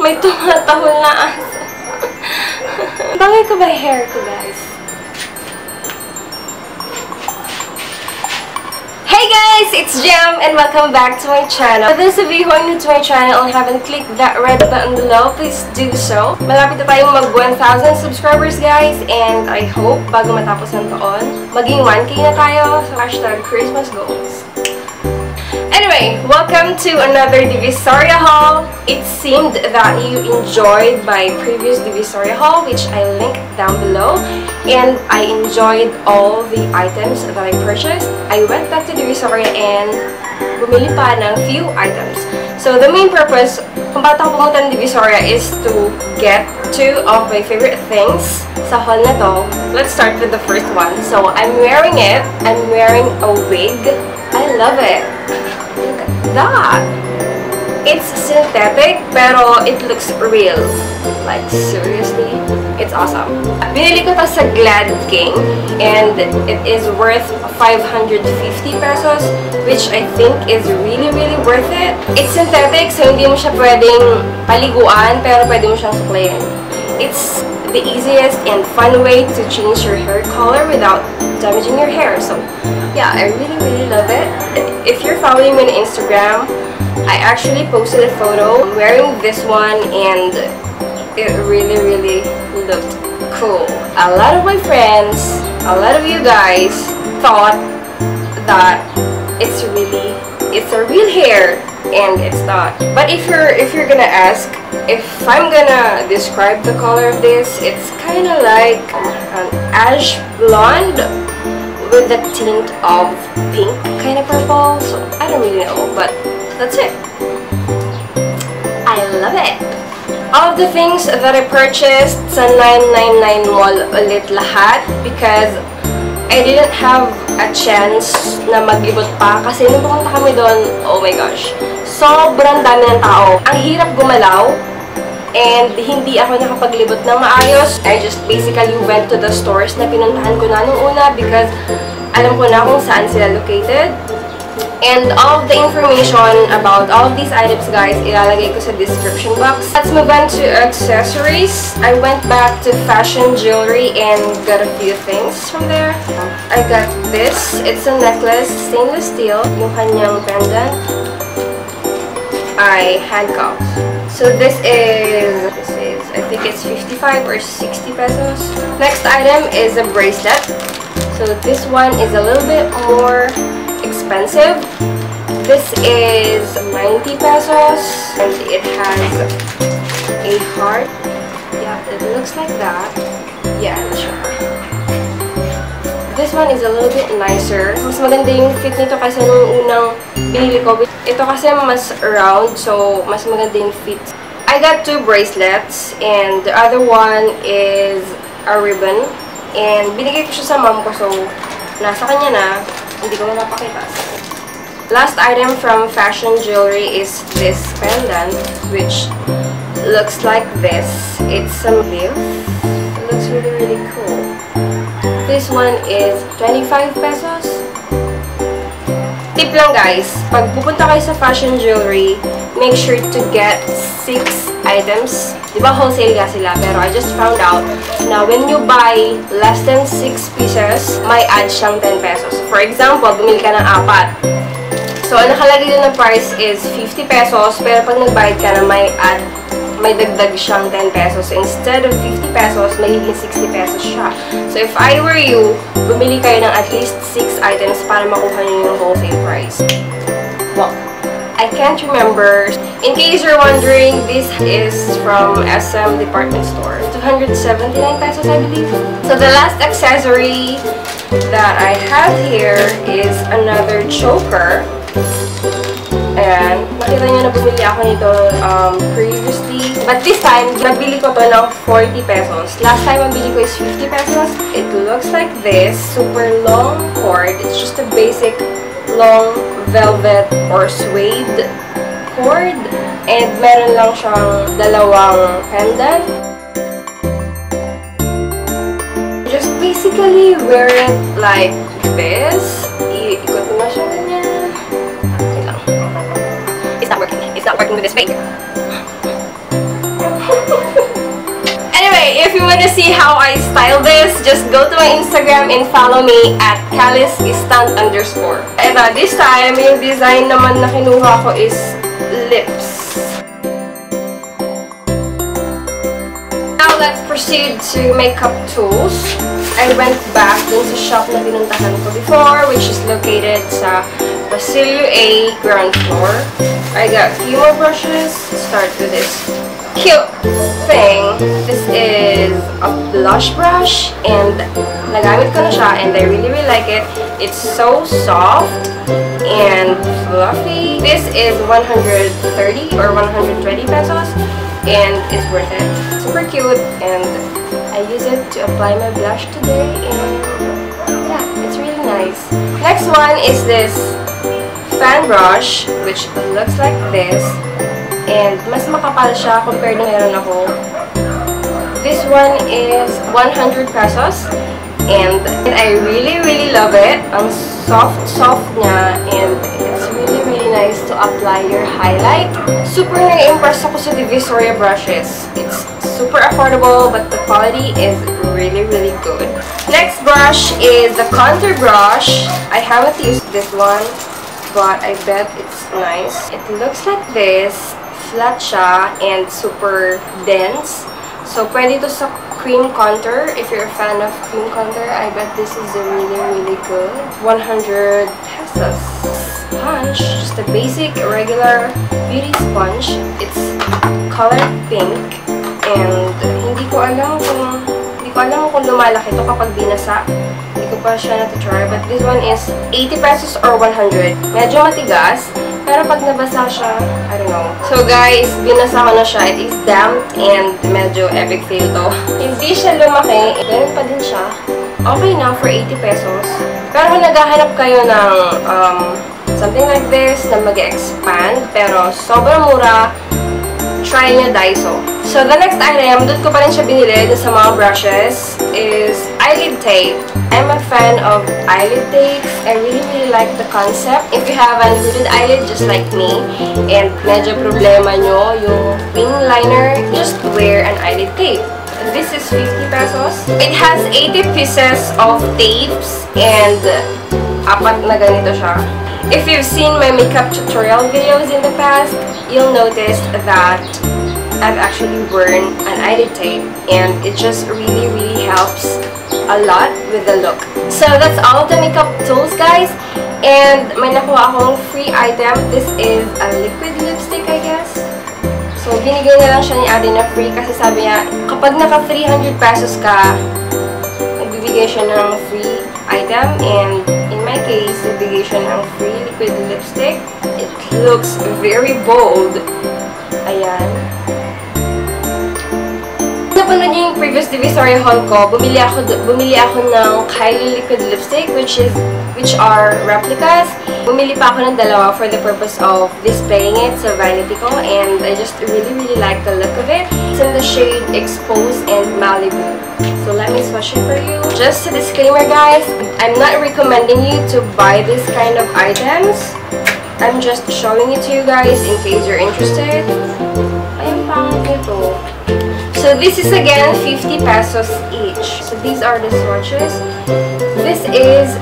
May tumatahol na aso. Bagay ko ba hair ko, guys? Hey guys! It's Jam and welcome back to my channel. For those of you who are new to my channel and haven't clicked that red button below, please do so. Malapit na tayong mag 1,000 subscribers guys and I hope bago matapos ng taon, maging 1K na tayo. So hashtag Christmas goals. Anyway, welcome to another Divisoria haul. It seemed that you enjoyed my previous Divisoria haul, which I linked down below. And I enjoyed all the items that I purchased. I went back to Divisoria and bumili pa ng few items. So the main purpose kung bakit ako pumunta ng Divisoria is to get two of my favorite things sa haul na to. Let's start with the first one. So I'm wearing it. I'm wearing a wig. I love it. That! It's synthetic, pero it looks real. Like, seriously? It's awesome. Binili ko to sa Glad King, and it is worth 550 pesos, which I think is really, really worth it. It's synthetic, so hindi mo siya pwedeng paliguan, pero pwede mo siyang suklayin. It's the easiest and fun way to change your hair color without damaging your hair. So, yeah, I really, really love it. If you're following me on Instagram, I actually posted a photo wearing this one and it really, really looked cool. A lot of my friends, a lot of you guys thought that it's really, it's a real hair and it's not. But if you're, if you're gonna ask, if I'm gonna describe the color of this, it's kind of like an ash blonde with a tint of pink kind of purple. So I don't really know, but that's it. I love it. All of the things that I purchased sa 999 Mall ulit lahat because I didn't have a chance na maglibot pa kasi nung pumunta kami doon, oh my gosh, sobrang dami ng tao. Ang hirap gumalaw and hindi ako nakapaglibot ng maayos. I just basically went to the stores na pinuntahan ko na nung una because alam ko na kung saan sila located. And all of the information about all of these items, guys, ilalagay ko sa description box. Let's move on to accessories. I went back to fashion jewelry and got a few things from there. I got this. It's a necklace, stainless steel. Yung kanyang pendant. I handcuffs. So this is, this is, I think it's 55 or 60 pesos. Next item is a bracelet. So this one is a little bit more expensive. This is 90 pesos and it has a heart. Yeah, it looks like that. Yeah, sure. This one is a little bit nicer. Mas maganda yung fit nito kaysa nung unang binili ko. Ito kasi mas round, so mas maganda yung fit. I got two bracelets and the other one is a ribbon. And binigay ko siya sa mom ko, so nasa kanya na. Hindi ko na napakita. Last item from fashion jewelry is this pendant, which looks like this. It's a leaf. It looks really, really cool. One is 25 pesos. Tip lang guys, pag pupunta kayo sa fashion jewelry, make sure to get 6 items. Diba wholesale nga sila, pero I just found out na when you buy less than 6 pieces, may add siyang 10 pesos. For example, bumili ka ng apat. So, ang nakalagay doon ng price is 50 pesos, pero pag nagbayad ka na may add may dagdag siyang 10 pesos. So, instead of 50 pesos, magiging 60 pesos siya. So, if I were you, bumili kayo ng at least 6 items para makuha niyo yung wholesale price. Well, I can't remember. In case you're wondering, this is from SM Department Store. 279 pesos, I believe. So, the last accessory that I have here is another choker. Ayan. Nakita niyo na bumili ako nito um, previously. But this time, nabili ko to ng 40 pesos. Last time, nabili ko is 50 pesos. It looks like this. Super long cord. It's just a basic long velvet or suede cord. And meron lang siyang dalawang pendant. Just basically wear it like this. See how I style this, just go to my Instagram and follow me at calycestunt underscore. Ito, uh, this time, yung design naman na kinuha ko is lips. Now, let's proceed to makeup tools. I went back to the shop na pinuntahan ko before, which is located sa Pasilio A ground floor. I got few more brushes. Start with this cute thing. This is a blush brush and nagamit ko na siya and I really really like it. It's so soft and fluffy. This is 130 or 120 pesos and it's worth it. Super cute and I use it to apply my blush today and yeah, it's really nice. Next one is this fan brush, which looks like this. And mas makapal siya compared na meron ako. This one is 100 pesos. And, I really, really love it. Ang soft-soft niya. And it's really, really nice to apply your highlight. Super na-impress ako sa Divisoria brushes. It's super affordable, but the quality is really, really good. Next brush is the contour brush. I haven't used this one but I bet it's nice. It looks like this. Flat siya and super dense. So, pwede to sa cream contour. If you're a fan of cream contour, I bet this is a really, really good. 100 pesos. Sponge. Just a basic, regular beauty sponge. It's colored pink. And hindi ko alam kung hindi ko alam kung lumalaki to kapag binasa ko pa siya na-try. But this one is 80 pesos or 100. Medyo matigas. Pero pag nabasa siya, I don't know. So guys, binasa ko na siya. It is damp and medyo epic fail to. Hindi siya lumaki. Ganun pa din siya. Okay na for 80 pesos. Pero kung naghahanap kayo ng um, something like this na mag-expand, pero sobrang mura, try nyo Daiso. So, the next item, doon ko pa rin siya binili sa mga brushes, is eyelid tape. I'm a fan of eyelid tapes. I really, really like the concept. If you have an hooded eyelid just like me, and medyo problema nyo yung wing liner, just wear an eyelid tape. This is 50 pesos. It has 80 pieces of tapes and apat na ganito siya. If you've seen my makeup tutorial videos in the past, you'll notice that I've actually worn an eyelid tape and it just really really helps a lot with the look. So that's all the makeup tools guys and may nakuha akong free item. This is a liquid lipstick I guess. So binigay na lang siya ni Ate na free kasi sabi niya kapag naka 300 pesos ka nagbibigay siya ng free item and my case, nagbigay siya ng free liquid lipstick. It looks very bold. Ayan. Napanood niyo yung previous Divisoria haul ko, bumili ako, bumili ako ng Kylie liquid lipstick, which is, which are replicas. Bumili pa ako ng dalawa for the purpose of displaying it sa vanity ko, and I just really, really like the look of it. It's in the shade Expose and Malibu. So let me swatch it for you. Just a disclaimer guys, I'm not recommending you to buy this kind of items. I'm just showing it to you guys in case you're interested. Ayun pangit. So this is again 50 pesos each. So these are the swatches. This is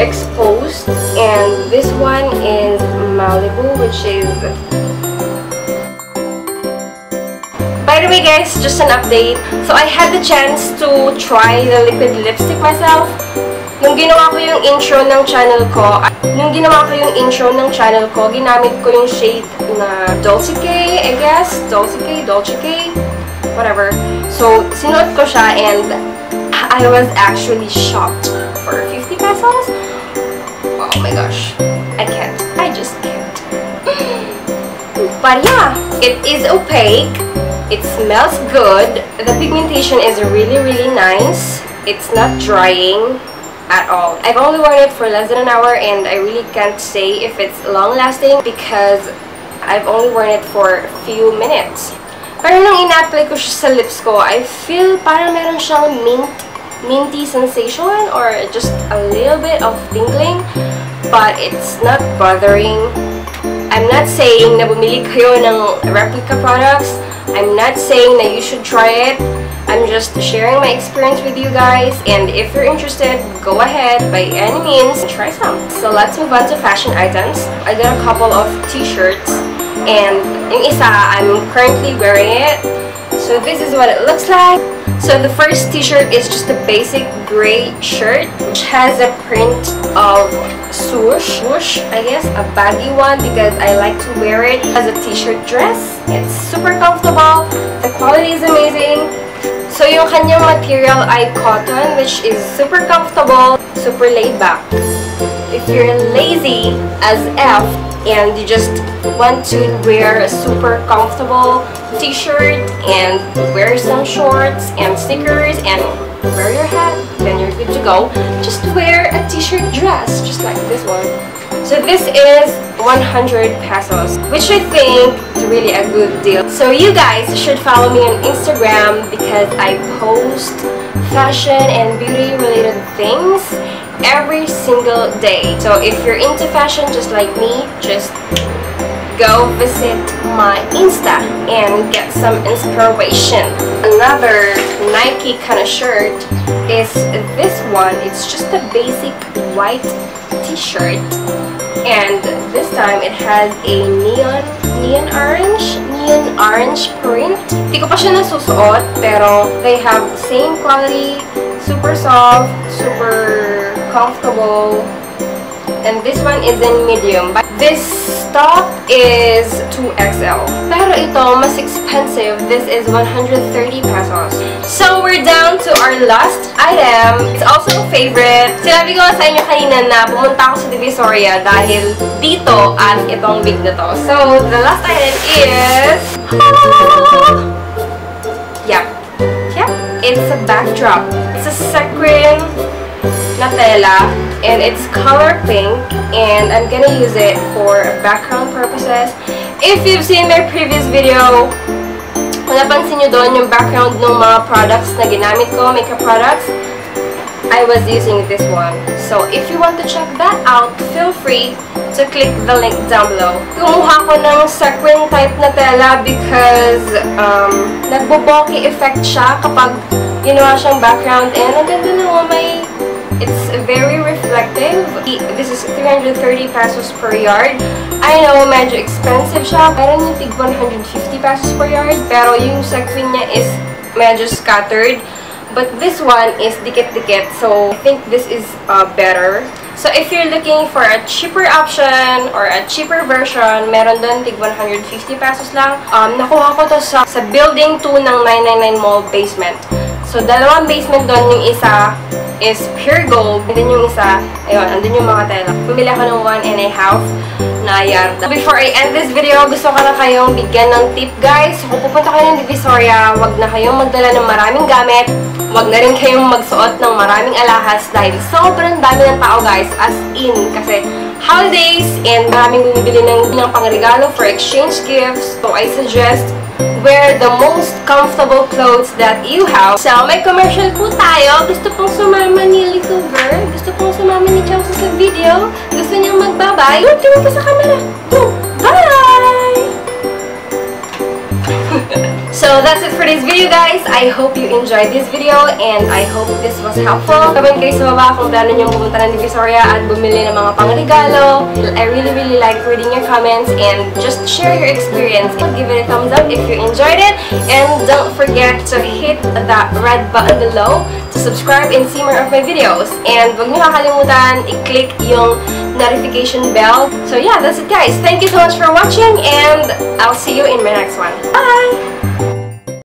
Exposed and this one is Malibu which is By the way guys, just an update. So I had the chance to try the liquid lipstick myself. Nung ginawa ko yung intro ng channel ko, nung ginawa ko yung intro ng channel ko, ginamit ko yung shade na Dolce K, I guess. Dolce K, Dolce K, whatever. So, sinuot ko siya and I was actually shocked for 50 pesos. Oh my gosh. I can't. I just can't. But yeah, it is opaque. It smells good. The pigmentation is really, really nice. It's not drying at all. I've only worn it for less than an hour and I really can't say if it's long-lasting because I've only worn it for a few minutes. Pero nung ina-apply ko siya sa lips ko, I feel parang meron siyang mint, minty sensation or just a little bit of tingling. But it's not bothering. I'm not saying na bumili kayo ng replica products. I'm not saying that you should try it. I'm just sharing my experience with you guys and if you're interested, go ahead by any means, try some. So let's move on to fashion items. I got a couple of t-shirts and yung isa, I'm currently wearing it. So this is what it looks like. So the first t-shirt is just a basic gray shirt which has a print of swoosh, swoosh I guess, a baggy one because I like to wear it as a t-shirt dress. It's super comfortable, the quality is amazing. So yung kanyang material ay cotton which is super comfortable, super laid back. If you're lazy as F and you just want to wear a super comfortable t-shirt and wear some shorts and sneakers and wear your hat, then you're good to go. Just wear a t-shirt dress, just like this one. So this is 100 pesos, which I think is really a good deal. So you guys should follow me on Instagram because I post fashion and beauty related things every single day. So if you're into fashion just like me, just go visit my Insta and get some inspiration. Another Nike kind of shirt is this one. It's just a basic white t-shirt and this time it has a neon neon orange neon orange print. Hindi ko pa siya pero they have same quality, super soft, super comfortable and this one is in medium. But this top is 2XL. Pero ito, mas expensive. This is 130 pesos. So, we're down to our last item. It's also a favorite. Sinabi ko sa inyo kanina na pumunta ako sa Divisoria dahil dito at itong big na to. So, the last item is... Yep. Yep. It's a backdrop. It's a sequin na tela and it's color pink and I'm gonna use it for background purposes. If you've seen my previous video, kung napansin nyo doon yung background ng mga products na ginamit ko, makeup products, I was using this one. So if you want to check that out, feel free to click the link down below. Kumuha ko ng sequin type na tela because um, nagbo-bulky effect siya kapag ginawa siyang background and ang ganda naman may It's very reflective. This is 330 pesos per yard. I know, medyo expensive siya. Meron yung tig 150 pesos per yard. Pero yung sequin niya is medyo scattered. But this one is dikit-dikit. So, I think this is uh, better. So, if you're looking for a cheaper option or a cheaper version, meron doon tig 150 pesos lang. Um, nakuha ko to sa, sa Building 2 ng 999 Mall basement. So, dalawang basement doon. Yung isa is pure gold. And then yung isa, ayun, andun yung mga tela. Bumili ako ng one and a half na yarda. Before I end this video, gusto ko na kayong bigyan ng tip, guys. Kung pupunta kayo ng Divisoria, wag na kayong magdala ng maraming gamit. Wag na rin kayong magsuot ng maraming alahas dahil sobrang dami ng tao, guys. As in, kasi holidays and maraming bumibili ng, ng pangregalo for exchange gifts. So, I suggest wear the most comfortable clothes that you have. So, may commercial po tayo. Gusto pong sumama ni Little Girl. Gusto pong sumama ni Chelsea sa video. Gusto niyang magbabay. Yung tingin ka sa camera. Bye! So that's it for this video guys. I hope you enjoyed this video and I hope this was helpful. Comment kayo sa baba kung plano nyo pumunta ng Divisoria at bumili ng mga pangregalo. I really really like reading your comments and just share your experience. Give it a thumbs up if you enjoyed it and don't forget to hit that red button below to subscribe and see more of my videos. And huwag nyo kakalimutan i-click yung notification bell. So yeah, that's it guys. Thank you so much for watching and I'll see you in my next one. Bye!